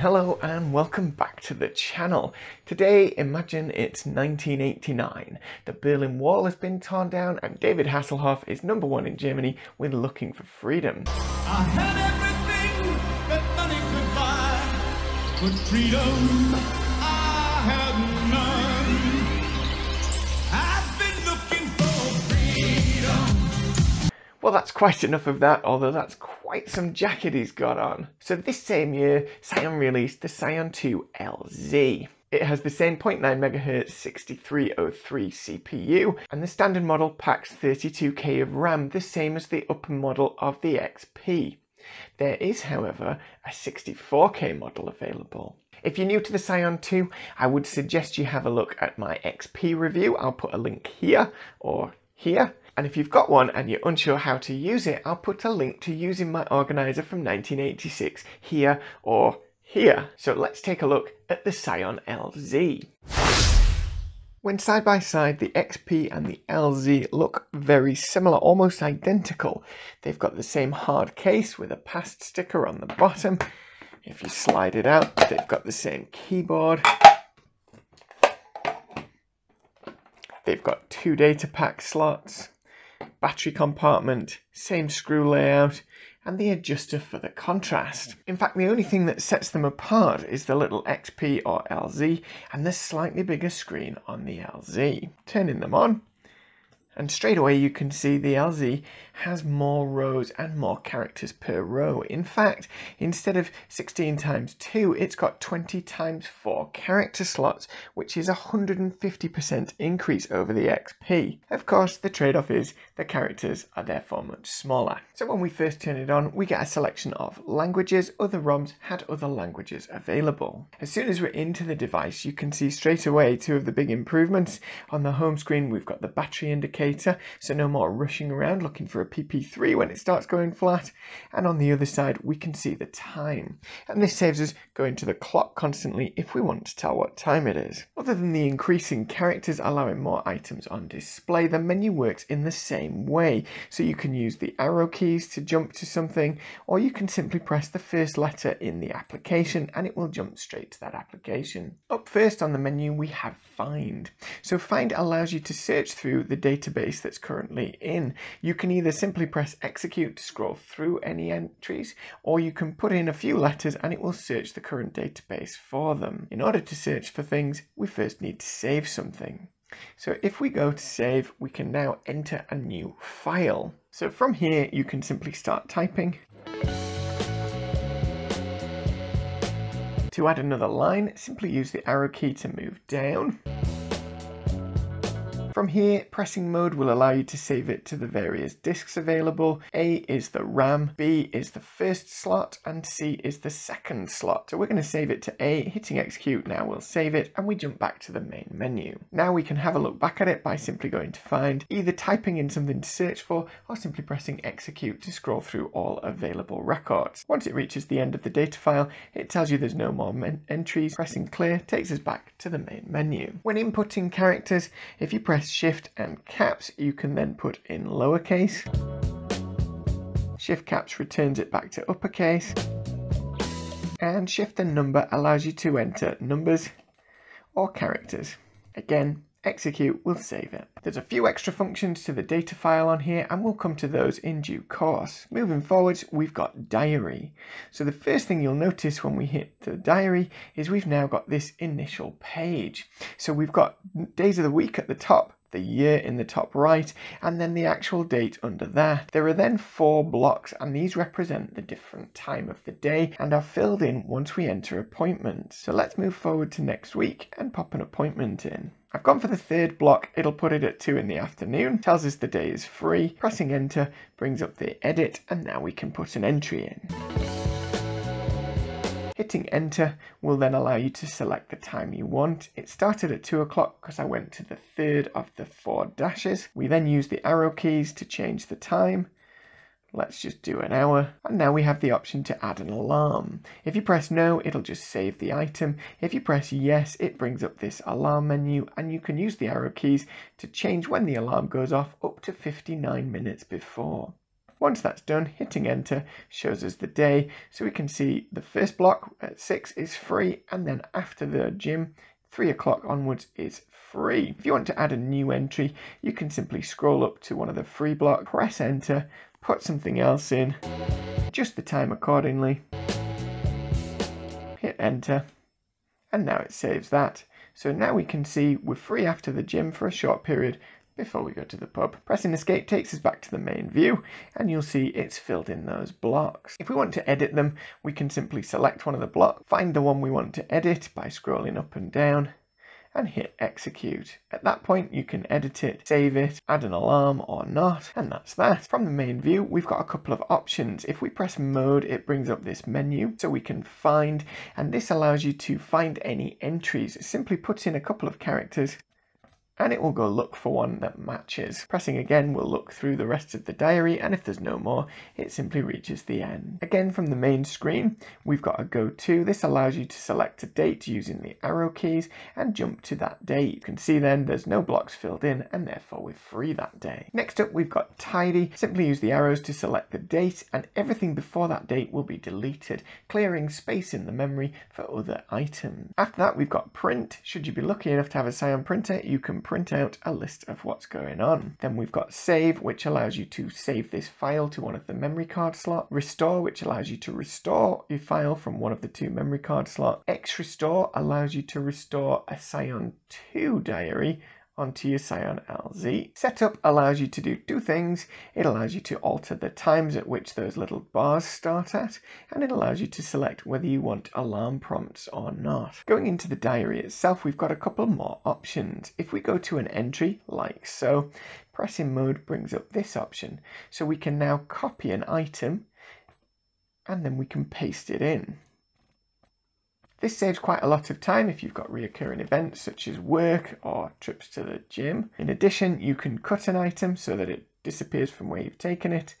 Hello and welcome back to the channel. Today, imagine it's 1989. The Berlin Wall has been torn down and David Hasselhoff is number one in Germany with Looking for Freedom. I had everything that money could buy, but freedom Well, that's quite enough of that, although that's quite some jacket he's got on. So this same year, Psion released the Psion 2 LZ. It has the same 0.9 MHz 6303 CPU, and the standard model packs 32K of RAM, the same as the upper model of the XP. There is, however, a 64K model available. If you're new to the Psion 2, I would suggest you have a look at my XP review. I'll put a link here or here. And if you've got one and you're unsure how to use it, I'll put a link to using my organizer from 1986 here or here. So let's take a look at the Psion LZ. When side by side, the XP and the LZ look very similar, almost identical. They've got the same hard case with a past sticker on the bottom. If you slide it out, they've got the same keyboard. They've got two data pack slots battery compartment, same screw layout, and the adjuster for the contrast. In fact, the only thing that sets them apart is the little XP or LZ and the slightly bigger screen on the LZ. Turning them on, and straight away you can see the LZ has more rows and more characters per row. In fact, instead of 16 times 2, it's got 20 times 4 character slots, which is a 150% increase over the XP. Of course, the trade-off is the characters are therefore much smaller. So when we first turn it on, we get a selection of languages. Other ROMs had other languages available. As soon as we're into the device, you can see straight away two of the big improvements. On the home screen, we've got the battery indicator, so no more rushing around looking for a PP3 when it starts going flat. And on the other side, we can see the time. And this saves us going to the clock constantly if we want to tell what time it is. Other than the increasing characters allowing more items on display, the menu works in the same way. So you can use the arrow keys to jump to something, or you can simply press the first letter in the application and it will jump straight to that application. Up first on the menu, we have Find. So Find allows you to search through the database that's currently in. You can either simply press execute to scroll through any entries, or you can put in a few letters and it will search the current database for them. In order to search for things, we first need to save something. So if we go to save, we can now enter a new file. So from here, you can simply start typing. To add another line, simply use the arrow key to move down. From here, pressing mode will allow you to save it to the various disks available. A is the RAM, B is the first slot, and C is the second slot. So we're going to save it to A, hitting execute now will save it, and we jump back to the main menu. Now we can have a look back at it by simply going to find, either typing in something to search for, or simply pressing execute to scroll through all available records. Once it reaches the end of the data file, it tells you there's no more entries. Pressing clear takes us back to the main menu. When inputting characters, if you press Shift and Caps, you can then put in lowercase. Shift Caps returns it back to uppercase. And Shift and Number allows you to enter numbers or characters. Again, execute will save it. There's a few extra functions to the data file on here and we'll come to those in due course. Moving forwards, we've got diary. So the first thing you'll notice when we hit the diary is we've now got this initial page. So we've got days of the week at the top, the year in the top right, and then the actual date under that. There are then four blocks, and these represent the different time of the day and are filled in once we enter appointments. So let's move forward to next week and pop an appointment in. I've gone for the third block, it'll put it at 2 in the afternoon, tells us the day is free, pressing enter brings up the edit, and now we can put an entry in. Hitting enter will then allow you to select the time you want. It started at 2 o'clock because I went to the third of the four dashes. We then use the arrow keys to change the time. Let's just do an hour. And now we have the option to add an alarm. If you press no, it'll just save the item. If you press yes, it brings up this alarm menu and you can use the arrow keys to change when the alarm goes off up to 59 minutes before. Once that's done, hitting enter shows us the day. So we can see the first block at six is free and then after the gym, three o'clock onwards is free. If you want to add a new entry, you can simply scroll up to one of the free blocks, press enter, put something else in, adjust the time accordingly, hit enter, and now it saves that. So now we can see we're free after the gym for a short period before we go to the pub. Pressing escape takes us back to the main view and you'll see it's filled in those blocks. If we want to edit them, we can simply select one of the blocks, find the one we want to edit by scrolling up and down and hit execute. At that point you can edit it, save it, add an alarm or not, and that's that. From the main view we've got a couple of options. If we press mode it brings up this menu so we can find and this allows you to find any entries. Simply put in a couple of characters and it will go look for one that matches. Pressing again will look through the rest of the diary and if there's no more it simply reaches the end. Again from the main screen we've got a go to. This allows you to select a date using the arrow keys and jump to that date. You can see then there's no blocks filled in and therefore we're free that day. Next up we've got tidy. Simply use the arrows to select the date and everything before that date will be deleted clearing space in the memory for other items. After that we've got print. Should you be lucky enough to have a Psion printer you can print out a list of what's going on. Then we've got save, which allows you to save this file to one of the memory card slots. Restore, which allows you to restore your file from one of the two memory card slots. X restore allows you to restore a Psion 2 diary onto your Psion LZ. Setup allows you to do two things. It allows you to alter the times at which those little bars start at, and it allows you to select whether you want alarm prompts or not. Going into the diary itself, we've got a couple more options. If we go to an entry, like so, pressing mode brings up this option. So we can now copy an item, and then we can paste it in. This saves quite a lot of time if you've got reoccurring events such as work or trips to the gym. In addition, you can cut an item so that it disappears from where you've taken it.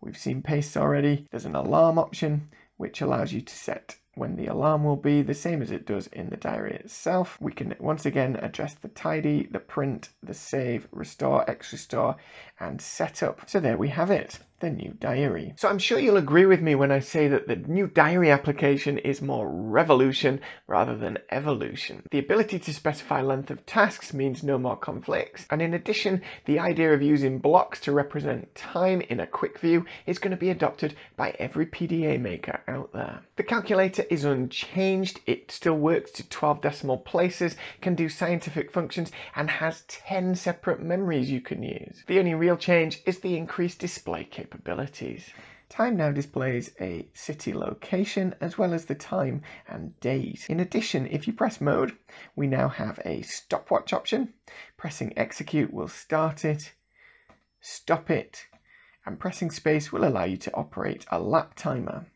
We've seen pastes already. There's an alarm option which allows you to set when the alarm will be, the same as it does in the diary itself. We can once again address the tidy, the print, the save, restore, X restore, and setup. So there we have it the new diary. So I'm sure you'll agree with me when I say that the new diary application is more revolution rather than evolution. The ability to specify length of tasks means no more conflicts, and in addition, the idea of using blocks to represent time in a quick view is going to be adopted by every PDA maker out there. The calculator is unchanged, it still works to 12 decimal places, can do scientific functions, and has 10 separate memories you can use. The only real change is the increased display capability capabilities. Time now displays a city location as well as the time and date. In addition, if you press mode, we now have a stopwatch option. Pressing execute will start it, stop it, and pressing space will allow you to operate a lap timer.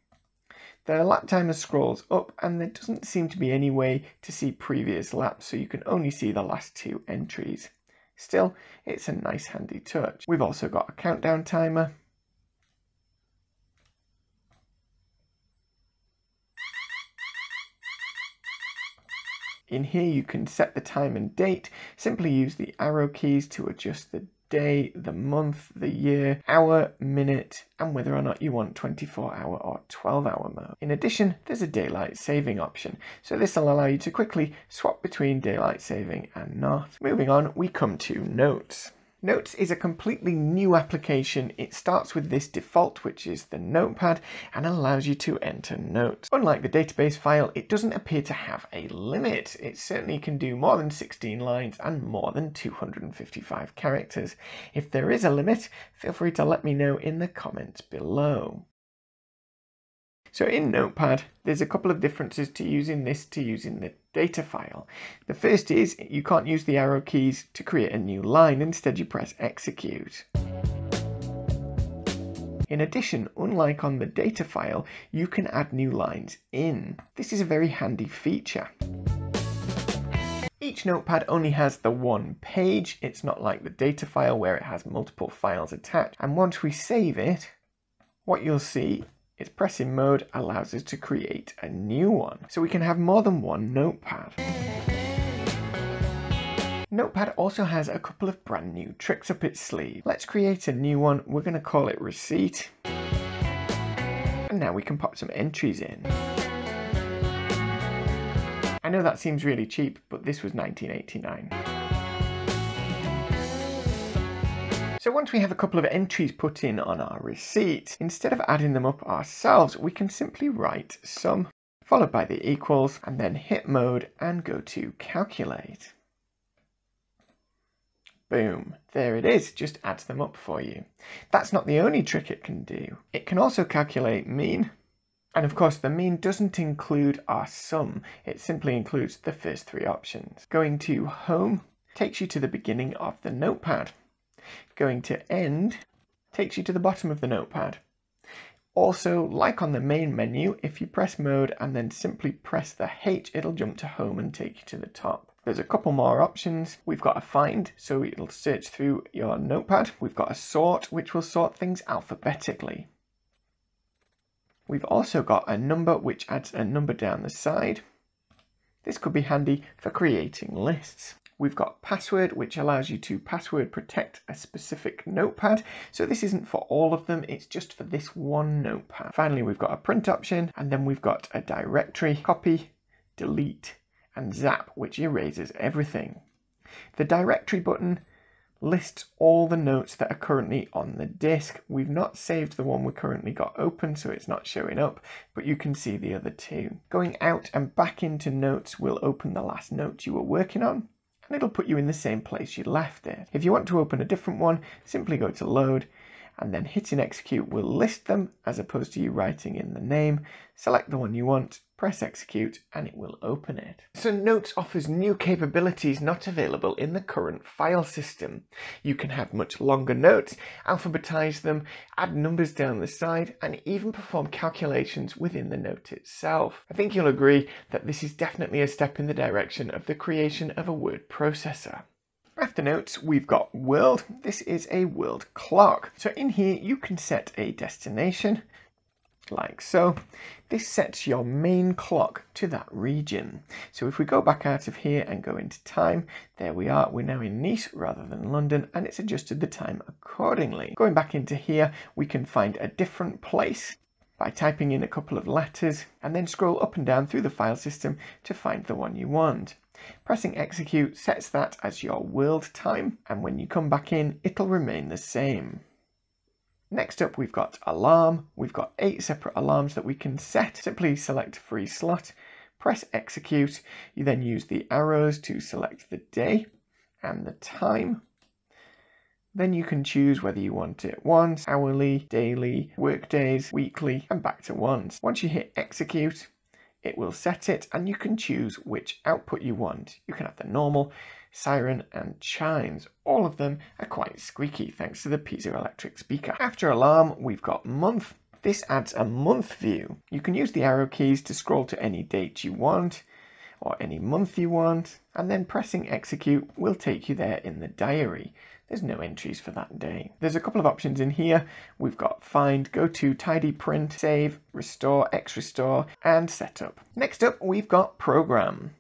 The lap timer scrolls up and there doesn't seem to be any way to see previous laps, so you can only see the last two entries. Still, it's a nice handy touch. We've also got a countdown timer In here you can set the time and date. Simply use the arrow keys to adjust the day, the month, the year, hour, minute, and whether or not you want 24 hour or 12 hour mode. In addition, there's a daylight saving option, so this will allow you to quickly swap between daylight saving and not. Moving on, we come to notes. Notes is a completely new application. It starts with this default, which is the notepad, and allows you to enter notes. Unlike the database file, it doesn't appear to have a limit. It certainly can do more than 16 lines and more than 255 characters. If there is a limit, feel free to let me know in the comments below. So in Notepad, there's a couple of differences to using this to using the data file. The first is you can't use the arrow keys to create a new line, instead you press execute. In addition, unlike on the data file, you can add new lines in. This is a very handy feature. Each notepad only has the one page, it's not like the data file where it has multiple files attached, and once we save it, what you'll see is pressing mode allows us to create a new one. So we can have more than one notepad. Notepad also has a couple of brand new tricks up its sleeve. Let's create a new one. We're going to call it receipt. And now we can pop some entries in. I know that seems really cheap, but this was 1989. So once we have a couple of entries put in on our receipt, instead of adding them up ourselves, we can simply write sum followed by the equals and then hit mode and go to calculate. Boom, there it is, just adds them up for you. That's not the only trick it can do. It can also calculate mean, and of course the mean doesn't include our sum, it simply includes the first three options. Going to home takes you to the beginning of the notepad. Going to end takes you to the bottom of the notepad. Also, like on the main menu, if you press mode and then simply press the H, it'll jump to home and take you to the top. There's a couple more options. We've got a find, so it'll search through your notepad. We've got a sort, which will sort things alphabetically. We've also got a number, which adds a number down the side. This could be handy for creating lists. We've got password, which allows you to password protect a specific notepad. So this isn't for all of them, it's just for this one notepad. Finally, we've got a print option, and then we've got a directory, copy, delete, and zap, which erases everything. The directory button lists all the notes that are currently on the disk. We've not saved the one we currently got open, so it's not showing up, but you can see the other two. Going out and back into notes will open the last note you were working on and it'll put you in the same place you left it. If you want to open a different one, simply go to load and then hitting execute will list them as opposed to you writing in the name. Select the one you want, press execute, and it will open it. So Notes offers new capabilities not available in the current file system. You can have much longer notes, alphabetize them, add numbers down the side, and even perform calculations within the note itself. I think you'll agree that this is definitely a step in the direction of the creation of a word processor. After notes, we've got world. This is a world clock. So in here, you can set a destination, like so. This sets your main clock to that region. So if we go back out of here and go into time, there we are. We're now in Nice rather than London, and it's adjusted the time accordingly. Going back into here, we can find a different place by typing in a couple of letters and then scroll up and down through the file system to find the one you want. Pressing execute sets that as your world time and when you come back in it'll remain the same. Next up we've got alarm. We've got eight separate alarms that we can set. Simply select free slot, press execute. You then use the arrows to select the day and the time. Then you can choose whether you want it once, hourly, daily, workdays, weekly, and back to once. Once you hit execute, it will set it and you can choose which output you want. You can have the normal, siren and chimes. All of them are quite squeaky thanks to the piezoelectric speaker. After alarm we've got month. This adds a month view. You can use the arrow keys to scroll to any date you want or any month you want and then pressing execute will take you there in the diary. There's no entries for that day. There's a couple of options in here. We've got find, go to, tidy, print, save, restore, X restore, and setup. Next up, we've got program.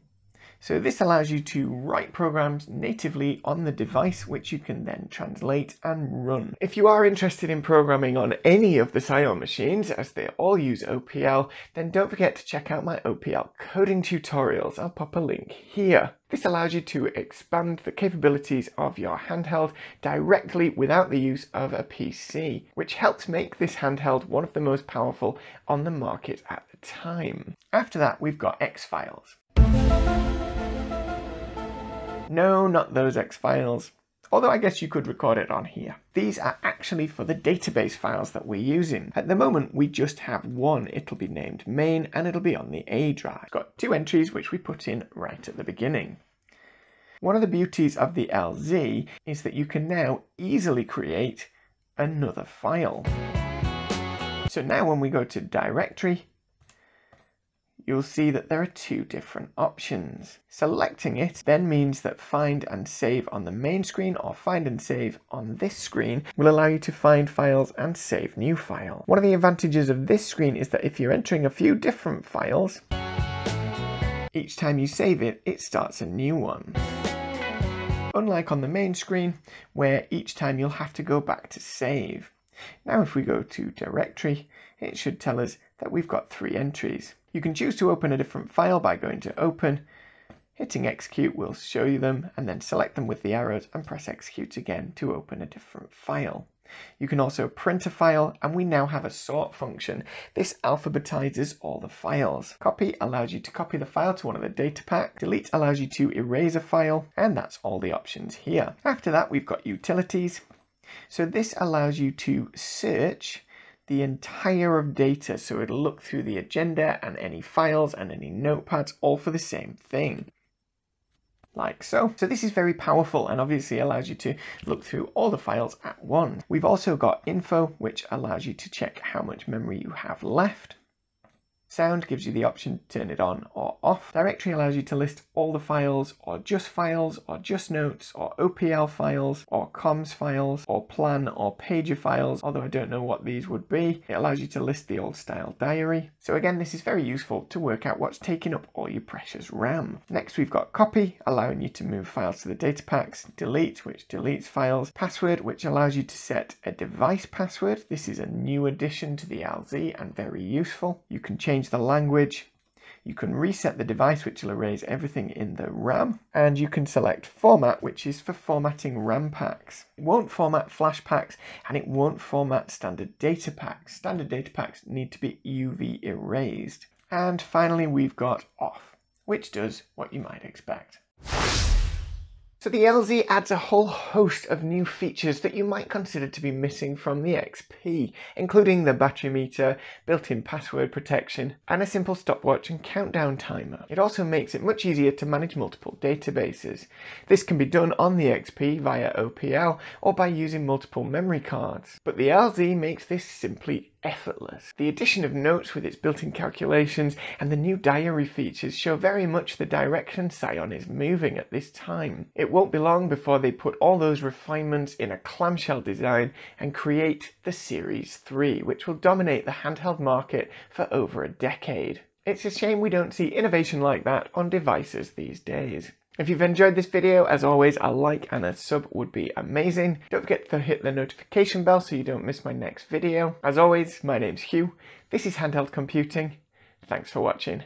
So this allows you to write programs natively on the device, which you can then translate and run. If you are interested in programming on any of the Psion machines, as they all use OPL, then don't forget to check out my OPL coding tutorials. I'll pop a link here. This allows you to expand the capabilities of your handheld directly without the use of a PC, which helps make this handheld one of the most powerful on the market at the time. After that, we've got X-Files. No, not those X files. Although I guess you could record it on here. These are actually for the database files that we're using. At the moment, we just have one. It'll be named main and it'll be on the A drive. It's got two entries which we put in right at the beginning. One of the beauties of the LZ is that you can now easily create another file. So now when we go to directory, you'll see that there are two different options. Selecting it then means that find and save on the main screen or find and save on this screen will allow you to find files and save new files. One of the advantages of this screen is that if you're entering a few different files, each time you save it, it starts a new one. Unlike on the main screen, where each time you'll have to go back to save. Now if we go to directory, it should tell us that we've got three entries. You can choose to open a different file by going to open, hitting execute will show you them, and then select them with the arrows and press execute again to open a different file. You can also print a file and we now have a sort function. This alphabetizes all the files. Copy allows you to copy the file to one of the data packs. Delete allows you to erase a file and that's all the options here. After that we've got utilities. So this allows you to search the entire of data. So it'll look through the agenda and any files and any notepads all for the same thing. Like so. So this is very powerful and obviously allows you to look through all the files at once. We've also got info, which allows you to check how much memory you have left. Sound gives you the option to turn it on or off. Directory allows you to list all the files or just files or just notes or OPL files or comms files or plan or pager files, although I don't know what these would be. It allows you to list the old style diary. So again, this is very useful to work out what's taking up all your precious RAM. Next, we've got copy, allowing you to move files to the data packs, delete, which deletes files, password, which allows you to set a device password. This is a new addition to the LZ and very useful. You can change change the language. You can reset the device, which will erase everything in the RAM. And you can select format, which is for formatting RAM packs. It won't format flash packs and it won't format standard data packs. Standard data packs need to be UV erased. And finally, we've got off, which does what you might expect. So the LZ adds a whole host of new features that you might consider to be missing from the XP, including the battery meter, built-in password protection, and a simple stopwatch and countdown timer. It also makes it much easier to manage multiple databases. This can be done on the XP via OPL or by using multiple memory cards. But the LZ makes this simply effortless. The addition of notes with its built-in calculations and the new diary features show very much the direction Psion is moving at this time. It won't be long before they put all those refinements in a clamshell design and create the Series 3, which will dominate the handheld market for over a decade. It's a shame we don't see innovation like that on devices these days. If you've enjoyed this video, as always, a like and a sub would be amazing. Don't forget to hit the notification bell so you don't miss my next video. As always, my name's Hugh. This is Handheld Computing. Thanks for watching.